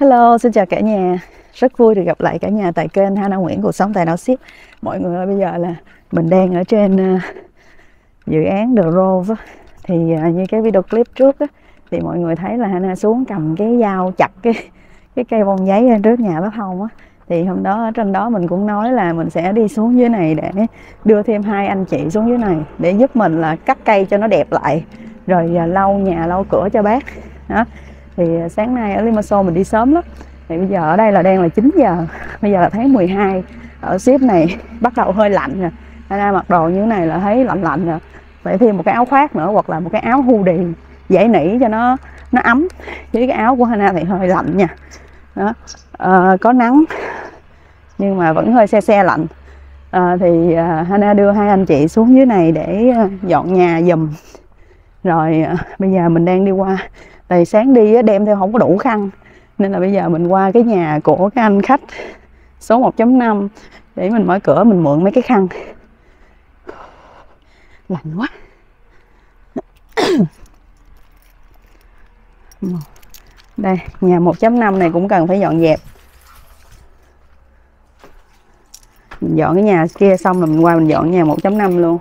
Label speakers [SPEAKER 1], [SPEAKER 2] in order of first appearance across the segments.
[SPEAKER 1] Hello, xin chào cả nhà. Rất vui được gặp lại cả nhà tại kênh Hana Nguyễn cuộc sống tại đảo ship. Mọi người ơi, bây giờ là mình đang ở trên uh, dự án The Rove. Thì uh, như cái video clip trước á, thì mọi người thấy là Hana xuống cầm cái dao chặt cái cái cây bông giấy ở trước nhà bác Hồng á. Thì hôm đó ở trên đó mình cũng nói là mình sẽ đi xuống dưới này để đưa thêm hai anh chị xuống dưới này để giúp mình là cắt cây cho nó đẹp lại rồi uh, lau nhà lau cửa cho bác. Đó thì à, sáng nay ở Limassol mình đi sớm lắm. Thì bây giờ ở đây là đang là 9 giờ. Bây giờ là tháng 12 ở ship này bắt đầu hơi lạnh rồi ra mặc đồ như thế này là thấy lạnh lạnh nè, phải thêm một cái áo khoác nữa hoặc là một cái áo hoodie dễ nỉ cho nó nó ấm. Chứ cái áo của Hana thì hơi lạnh nha. Đó. À, có nắng nhưng mà vẫn hơi xe xe lạnh. À, thì à, Hana đưa hai anh chị xuống dưới này để à, dọn nhà dùm rồi à, bây giờ mình đang đi qua tại sáng đi đem theo không có đủ khăn. Nên là bây giờ mình qua cái nhà của cái anh khách số 1.5 để mình mở cửa mình mượn mấy cái khăn. Lạnh quá. Đây, nhà 1.5 này cũng cần phải dọn dẹp. Mình dọn cái nhà kia xong rồi mình qua mình dọn nhà 1.5 luôn.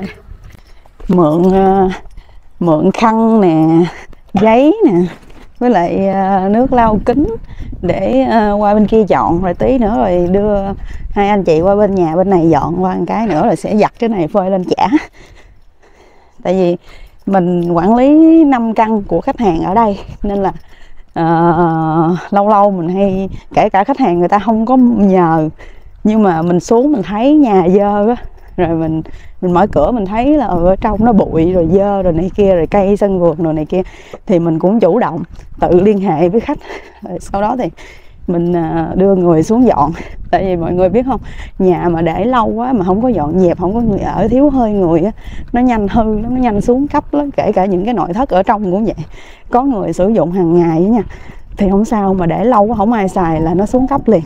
[SPEAKER 1] Đây mượn uh, mượn khăn nè giấy nè với lại uh, nước lau kính để uh, qua bên kia dọn rồi tí nữa rồi đưa hai anh chị qua bên nhà bên này dọn qua một cái nữa rồi sẽ giặt cái này phơi lên chả. Tại vì mình quản lý 5 căn của khách hàng ở đây nên là uh, lâu lâu mình hay kể cả khách hàng người ta không có nhờ nhưng mà mình xuống mình thấy nhà dơ á rồi mình mình mở cửa mình thấy là ờ, ở trong nó bụi rồi dơ rồi này kia rồi cây sân vườn rồi này kia. Thì mình cũng chủ động tự liên hệ với khách. Rồi sau đó thì mình à, đưa người xuống dọn. Tại vì mọi người biết không nhà mà để lâu quá mà không có dọn dẹp không có người ở thiếu hơi người á nó nhanh hư nó nhanh xuống cấp lắm. Kể cả những cái nội thất ở trong cũng vậy. Có người sử dụng hàng ngày nha. Thì không sao mà để lâu quá không ai xài là nó xuống cấp liền.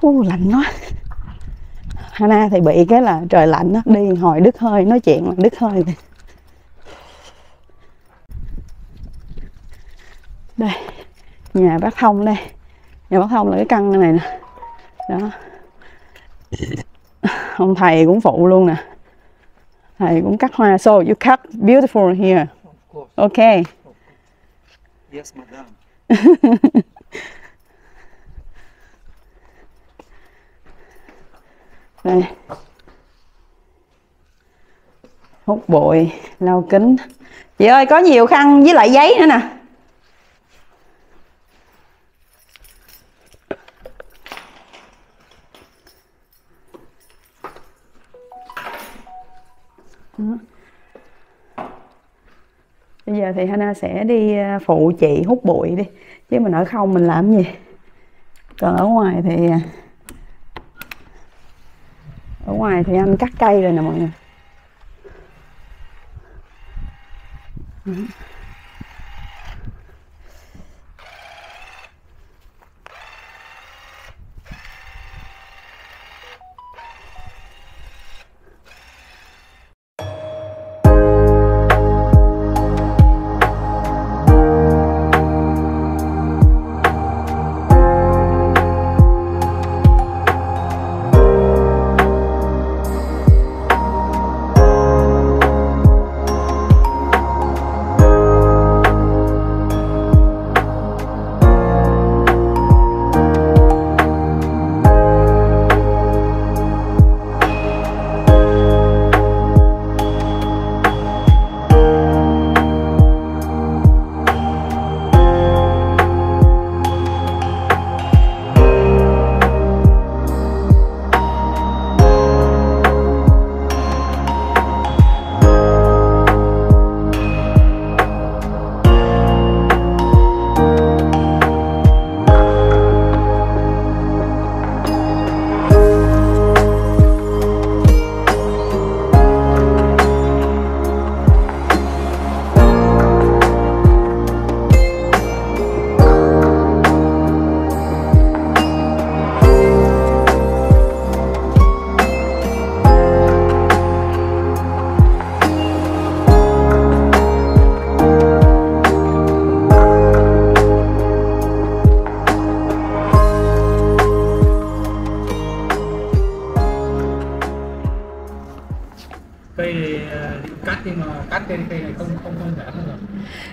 [SPEAKER 1] Ú, lạnh quá. Hana thì bị cái là trời lạnh đó, đi hồi đứt hơi nói chuyện là đứt hơi. Thì. đây nhà bác thông đây. Nhà bác thông là cái căn này nè. Đó. Ông thầy cũng phụ luôn nè. Thầy cũng cắt hoa. So you cut beautiful here. Okay
[SPEAKER 2] Yes, madam.
[SPEAKER 1] đây. Hút bụi, lau kính. Chị ơi, có nhiều khăn với lại giấy nữa nè. Bây giờ thì Hana sẽ đi à, phụ chị hút bụi đi. Chứ mình ở không mình làm gì. Còn ở ngoài thì à, ngoài thì anh cắt cây rồi nè mọi người.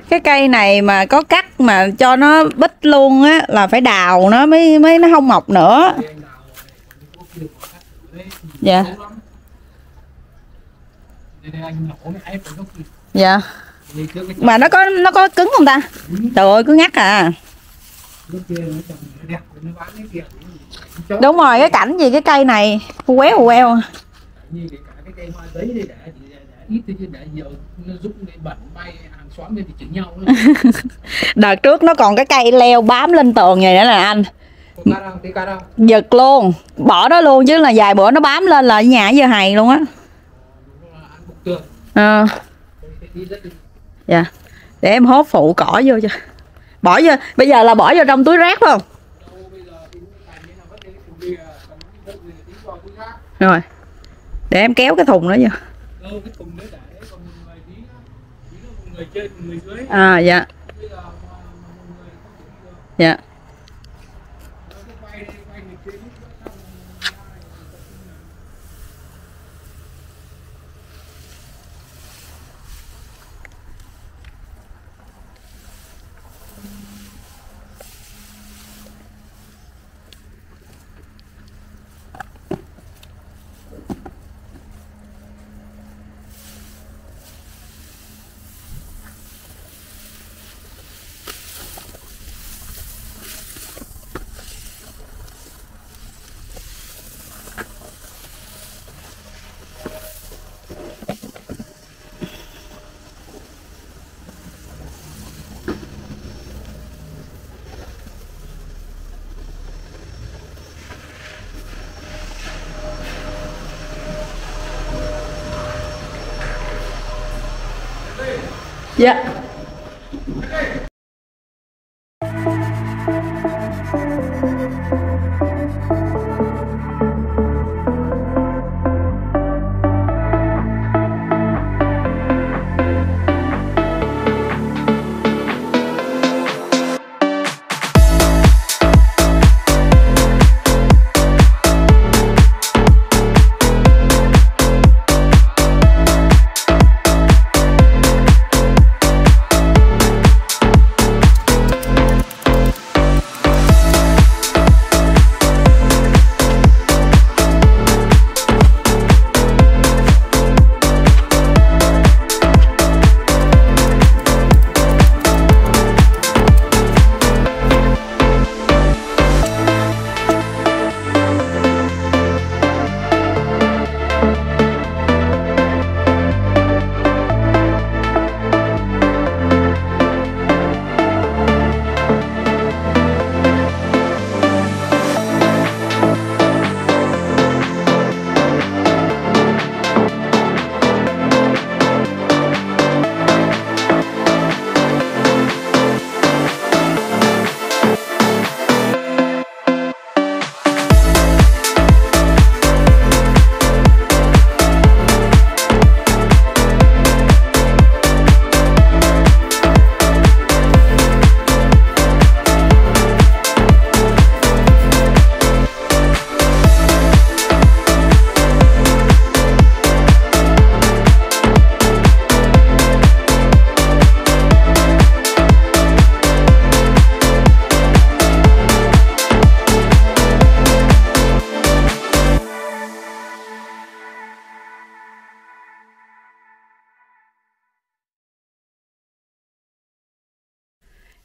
[SPEAKER 1] Cái cây này mà có cắt mà cho nó bít luôn á, là phải đào nó mới mới nó không mọc nữa. Dạ. Dạ. Mà nó có nó có cứng không ta? Trời ơi, cứ ngắt à. Đúng rồi, cái cảnh gì cái cây này, quéo queo
[SPEAKER 2] cái cái ít chứ để nhiều nó rụng để bẩn bay hàng xóm bên thì chửi nhau
[SPEAKER 1] đợt trước nó còn cái cây leo bám lên tường vậy nữa nè anh. Giật luôn. Bỏ đó luôn chứ là vài bữa nó bám lên là nhà giờ hầy luôn á.
[SPEAKER 2] Nó
[SPEAKER 1] ờ.
[SPEAKER 2] Cái
[SPEAKER 1] dạ. Để em hốt phụ cỏ vô cho. Bỏ vô. Bây giờ là bỏ vô trong túi rác không?
[SPEAKER 2] Thì cái
[SPEAKER 1] rồi. Để em kéo cái thùng đó vô À dạ.
[SPEAKER 2] Bây giờ mà, mà một người không thể đi được.
[SPEAKER 1] dạ
[SPEAKER 2] Nó cứ quay đi, quay nghịch trên lúc nữa xong rồi ra thì tập trung làm.
[SPEAKER 1] Dạ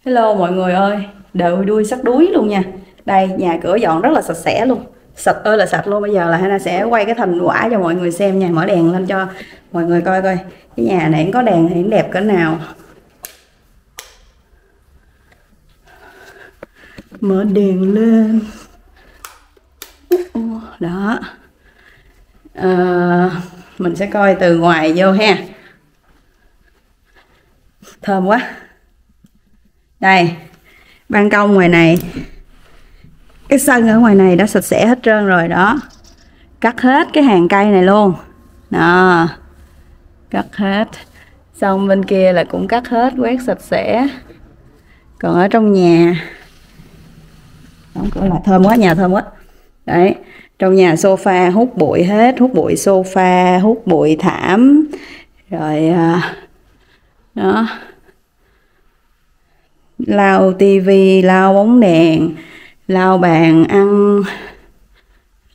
[SPEAKER 1] Hello mọi người ơi, đều đuôi sắt đuối luôn nha. Đây, nhà cửa dọn rất là sạch sẽ luôn. Sạch ơi là sạch luôn. Bây giờ là Hana sẽ quay cái thành quả cho mọi người xem nha. Mở đèn lên cho mọi người coi coi. Cái nhà này có đèn thì đẹp cỡ nào. Mở đèn lên. Đó. À, mình sẽ coi từ ngoài vô ha. Thơm quá đây, ban công ngoài này. Cái sân ở ngoài này đã sạch sẽ hết trơn rồi đó. Cắt hết cái hàng cây này luôn. Đó, cắt hết. Xong bên kia là cũng cắt hết, quét sạch sẽ. Còn ở trong nhà. Đóng cửa lại thơm quá, nhà thơm quá. Đấy, trong nhà sofa hút bụi hết, hút bụi sofa, hút bụi thảm. Rồi à, đó lau tivi lau bóng đèn lau bàn ăn.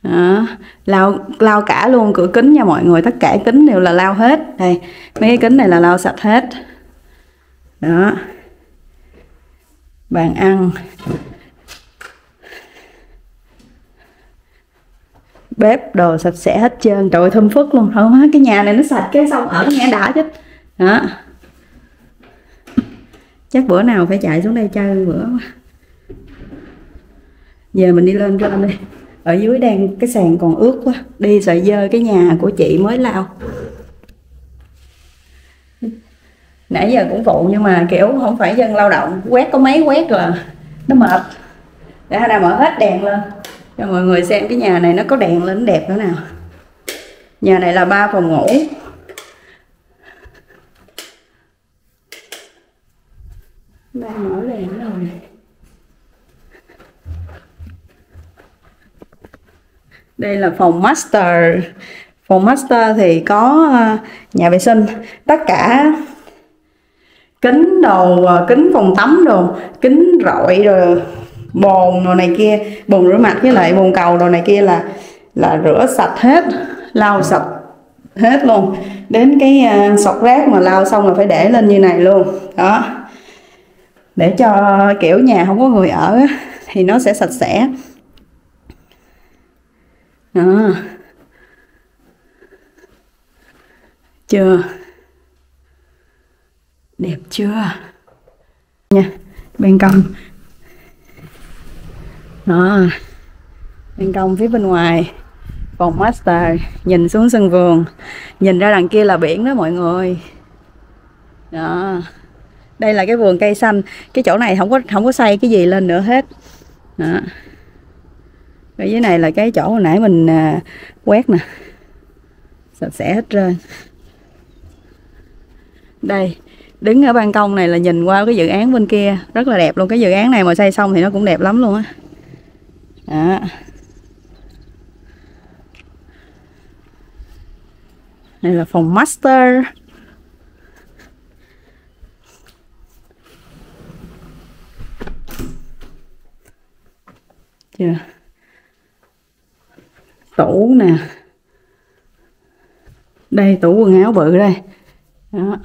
[SPEAKER 1] Đó. lau lau cả luôn cửa kính nha mọi người tất cả kính đều là lau hết. Đây mấy cái kính này là lau sạch hết. Đó. Bàn ăn. Bếp đồ sạch sẽ hết trơn. Trời ơi, thơm phức luôn. Thôi má cái nhà này nó sạch cái xong ở nghe đã chứ. Đó chắc bữa nào phải chạy xuống đây chơi bữa giờ mình đi lên cho anh đi. Ở dưới đang, cái sàn còn ướt quá. Đi sợi dơ cái nhà của chị mới lao. Nãy giờ cũng phụ nhưng mà kiểu không phải dân lao động. Quét có mấy quét là nó mệt. Để nào mở hết đèn lên. Cho mọi người xem cái nhà này nó có đèn lên đẹp nữa nào. Nhà này là ba phòng ngủ. Ba mở đèn rồi đây là phòng master. Phòng master thì có à, nhà vệ sinh. Tất cả kính đồ à, kính phòng tắm đồ, kính rọi rồi bồn đồ này kia, bồn rửa mặt với lại bồn cầu đồ này kia là là rửa sạch hết, lau sạch hết luôn. Đến cái à, sọt rác mà lau xong là phải để lên như này luôn. Đó để cho, kiểu, nhà không có người ở thì nó sẽ sạch sẽ. Đó. Chưa? Đẹp chưa? Nha, bên công đó. Ban công phía bên ngoài. Phòng master nhìn xuống sân vườn. Nhìn ra đằng kia là biển đó mọi người. Đó đây là cái vườn cây xanh. Cái chỗ này không có không có xây cái gì lên nữa hết. Đó. Rồi dưới này là cái chỗ hồi nãy mình à, quét nè. Sạch sẽ hết trơn. Đây đứng ở ban công này là nhìn qua cái dự án bên kia. Rất là đẹp luôn. Cái dự án này mà xây xong thì nó cũng đẹp lắm luôn á. Đó. đây là phòng master. Chưa tủ nè. Đây tủ quần áo bự đây. Đó.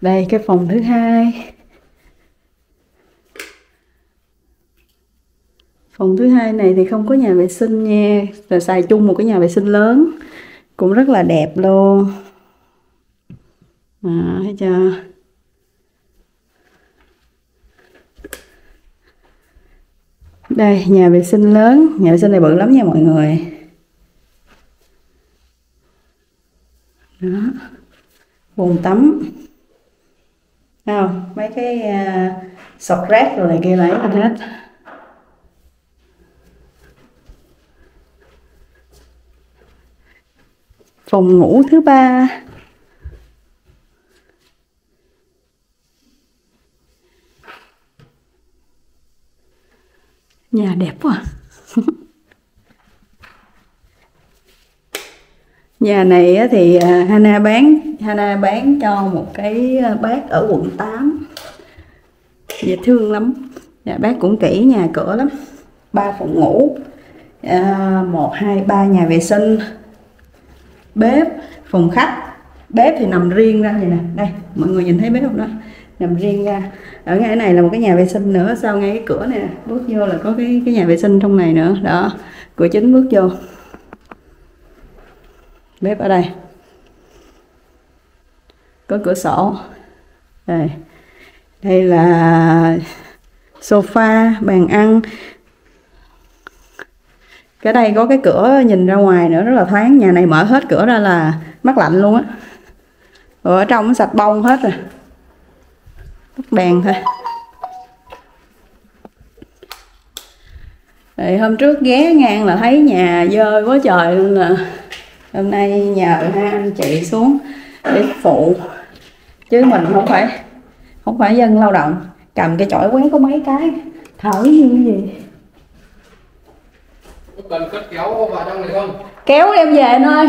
[SPEAKER 1] Đây cái phòng thứ hai. Phòng thứ hai này thì không có nhà vệ sinh nha. Là xài chung một cái nhà vệ sinh lớn. Cũng rất là đẹp luôn. À, thấy chưa? Đây nhà vệ sinh lớn. Nhà vệ sinh này bự lắm nha mọi người. Đó. Bồn tắm. Không mấy cái uh, sọt rác rồi này kia lấy. Lên hết. Phòng ngủ thứ ba nhà đẹp quá. Nhà này thì à, Hana bán Hana bán cho một cái à, bác ở quận 8 dễ thương lắm. Nhà bác cũng kỹ nhà cửa lắm. Ba phòng ngủ à, một hai ba nhà vệ sinh. Bếp phòng khách. Bếp thì nằm riêng ra vậy nè. Đây mọi người nhìn thấy bếp không đó? Nằm riêng ra. Ở ngay này là một cái nhà vệ sinh nữa, sau ngay cái cửa này bước vô là có cái cái nhà vệ sinh trong này nữa. Đó, cửa chính bước vô. Bếp ở đây. Có cửa sổ. Đây. Đây là sofa, bàn ăn. Cái đây có cái cửa nhìn ra ngoài nữa, rất là thoáng. Nhà này mở hết cửa ra là mát lạnh luôn á. Ở trong sạch bông hết rồi tắt đèn thôi. Thì hôm trước ghé ngang là thấy nhà dơ quá trời nên là hôm nay nhờ hai anh chị xuống để phụ. Chứ mình không phải không phải dân lao động. Cầm cái chổi quán có mấy cái thở như cái gì.
[SPEAKER 2] Kéo vào trong này không?
[SPEAKER 1] Kéo em về anh ơi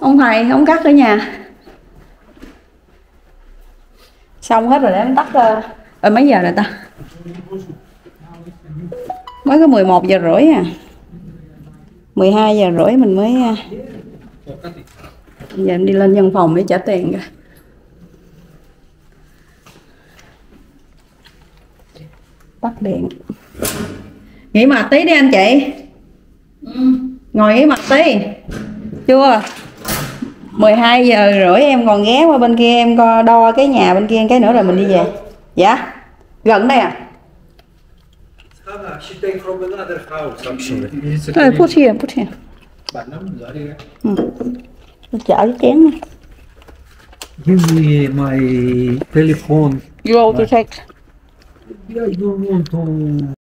[SPEAKER 1] ông thầy ông cắt ở nhà xong hết rồi để em tắt ờ ờ, mấy giờ rồi ta? Mới có 11 giờ rưỡi à. 12 giờ rưỡi mình mới ờ, giờ em đi lên văn phòng để trả tiền kìa. Tắt điện. Nghỉ mặt tí đi anh chị. Ngồi nghỉ mặt tí. Chưa 12 giờ rưỡi em còn ghé qua bên kia em co đo cái nhà bên kia cái nữa rồi mình đi về dạ gần đây à
[SPEAKER 2] Hannah, she came from another house actually.
[SPEAKER 1] Ờ, put here put here Tôi chở cái chén này.
[SPEAKER 2] Give me my telephone.
[SPEAKER 1] you go to check
[SPEAKER 2] I don't want to